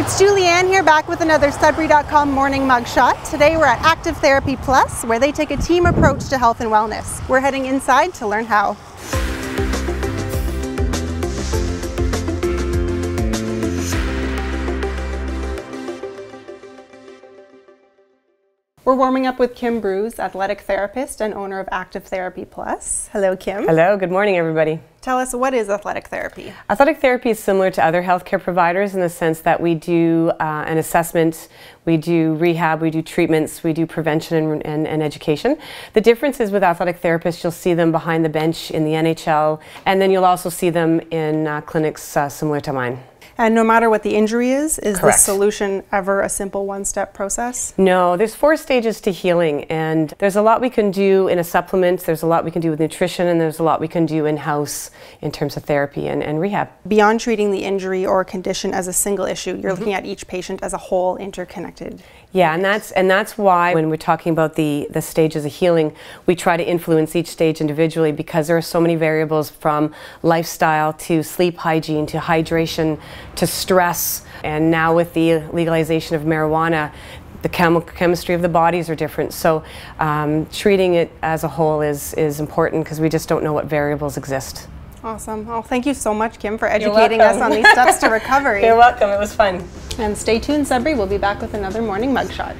It's Julianne here back with another Sudbury.com morning mugshot. Today we're at Active Therapy Plus where they take a team approach to health and wellness. We're heading inside to learn how. We're warming up with Kim Brouzes, athletic therapist and owner of Active Therapy Plus. Hello, Kim. Hello, good morning, everybody. Tell us, what is athletic therapy? Athletic therapy is similar to other healthcare providers in the sense that we do uh, an assessment, we do rehab, we do treatments, we do prevention and, and, and, education. The difference is with athletic therapists, you'll see them behind the bench in the NHL, and then you'll also see them in uh, clinics uh, similar to mine. And no matter what the injury is, is Correct. the solution ever a simple one step process? No, there's four stages to healing, and there's a lot we can do in a supplement, there's a lot we can do with nutrition, and there's a lot we can do in house in terms of therapy and, and rehab. Beyond treating the injury or condition as a single issue, you're mm -hmm. looking at each patient as a whole interconnected. Yeah, and that's and that's why when we're talking about the the stages of healing, we try to influence each stage individually because there are so many variables from lifestyle to sleep hygiene to hydration to stress. And now with the legalization of marijuana, the chem chemistry of the bodies are different. So um, treating it as a whole is, is important because we just don't know what variables exist. Awesome. Well, thank you so much, Kim, for educating us on these steps to recovery. You're welcome. It was fun. And stay tuned, Sudbury. We'll be back with another morning mugshot.